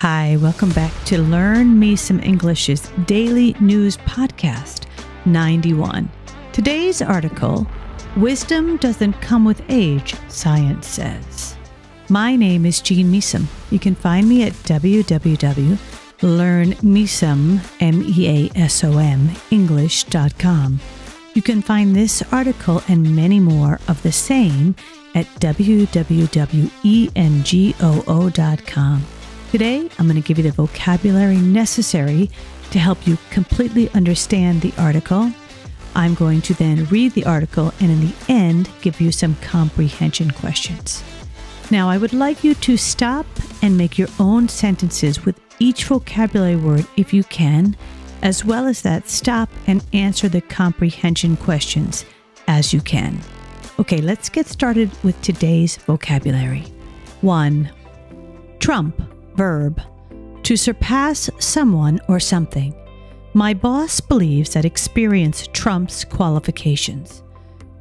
Hi, welcome back to Learn Me Some English's daily news podcast 91. Today's article Wisdom Doesn't Come with Age, Science Says. My name is Jean Measom. You can find me at www.learnmeasom, English.com. You can find this article and many more of the same at www.engoo.com. Today, I'm going to give you the vocabulary necessary to help you completely understand the article. I'm going to then read the article and in the end give you some comprehension questions. Now, I would like you to stop and make your own sentences with each vocabulary word if you can, as well as that stop and answer the comprehension questions as you can. Okay, let's get started with today's vocabulary. 1. Trump verb, to surpass someone or something. My boss believes that experience trumps qualifications.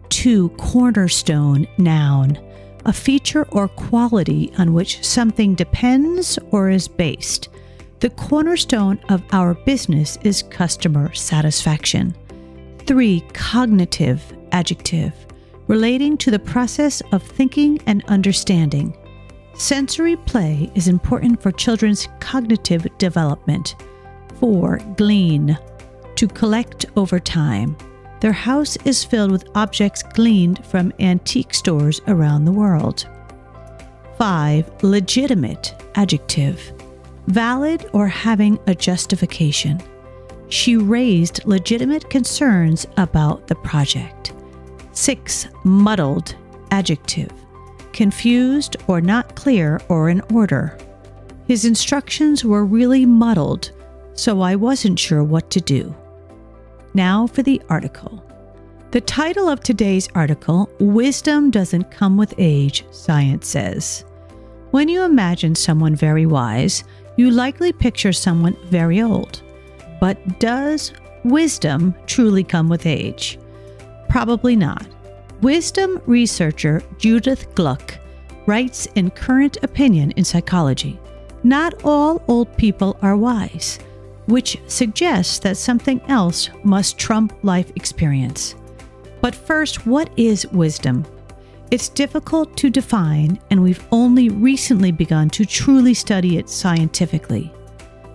2. Cornerstone, noun, a feature or quality on which something depends or is based. The cornerstone of our business is customer satisfaction. 3. Cognitive, adjective, relating to the process of thinking and understanding. Sensory play is important for children's cognitive development. 4. Glean. To collect over time. Their house is filled with objects gleaned from antique stores around the world. 5. Legitimate. Adjective. Valid or having a justification. She raised legitimate concerns about the project. 6. Muddled. Adjective confused or not clear or in order. His instructions were really muddled, so I wasn't sure what to do. Now for the article. The title of today's article, Wisdom Doesn't Come with Age, Science Says. When you imagine someone very wise, you likely picture someone very old. But does wisdom truly come with age? Probably not. Wisdom researcher Judith Gluck writes in Current Opinion in Psychology Not all old people are wise, which suggests that something else must trump life experience. But first, what is wisdom? It's difficult to define, and we've only recently begun to truly study it scientifically.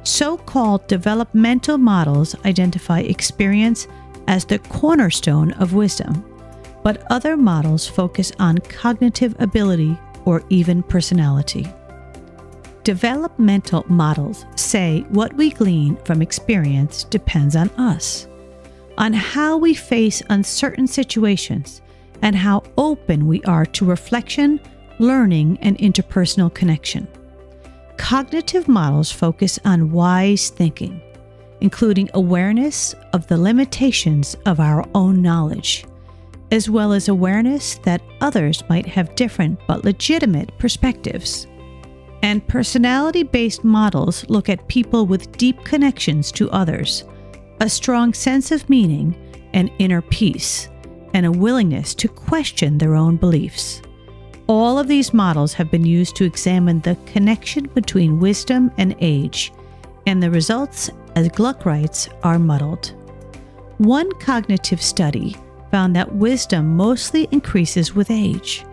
So called developmental models identify experience as the cornerstone of wisdom but other models focus on cognitive ability or even personality. Developmental models say what we glean from experience depends on us, on how we face uncertain situations, and how open we are to reflection, learning, and interpersonal connection. Cognitive models focus on wise thinking, including awareness of the limitations of our own knowledge as well as awareness that others might have different but legitimate perspectives. And personality based models look at people with deep connections to others, a strong sense of meaning and inner peace, and a willingness to question their own beliefs. All of these models have been used to examine the connection between wisdom and age, and the results, as Gluck writes, are muddled. One cognitive study found that wisdom mostly increases with age.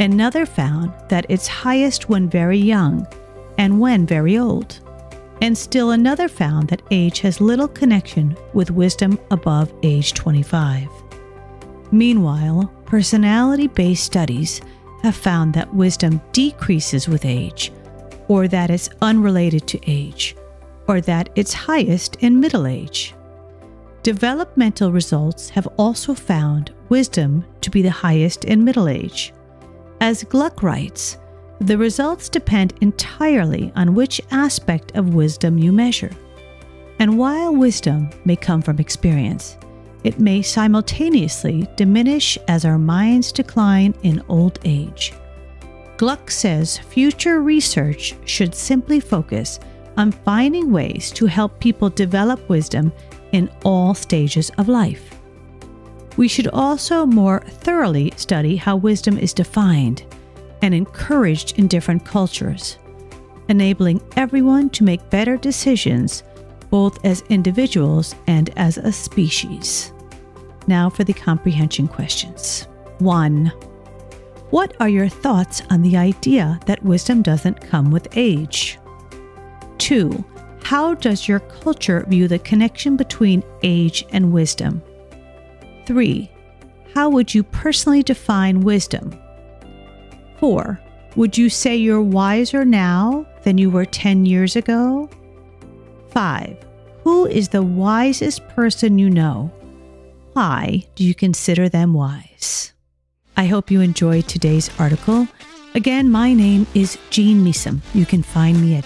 Another found that it's highest when very young and when very old. And still another found that age has little connection with wisdom above age 25. Meanwhile, personality based studies have found that wisdom decreases with age, or that it's unrelated to age, or that it's highest in middle age. Developmental results have also found wisdom to be the highest in middle age. As Gluck writes, the results depend entirely on which aspect of wisdom you measure. And while wisdom may come from experience, it may simultaneously diminish as our minds decline in old age. Gluck says future research should simply focus on finding ways to help people develop wisdom in all stages of life. We should also more thoroughly study how wisdom is defined and encouraged in different cultures. enabling everyone to make better decisions, both as individuals and as a species. Now for the comprehension questions. 1. What are your thoughts on the idea that wisdom doesn't come with age? 2. How does your culture view the connection between age and wisdom? 3. How would you personally define wisdom? 4. Would you say you're wiser now than you were 10 years ago? 5. Who is the wisest person you know? Why do you consider them wise? I hope you enjoyed today's article. Again, my name is Jean Measom. You can find me at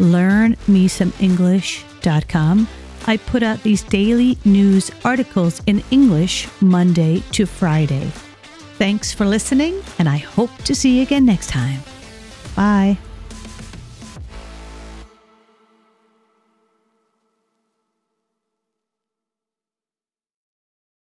www.learnmeasomenglish.com. I put out these daily news articles in English Monday to Friday. Thanks for listening, and I hope to see you again next time. Bye.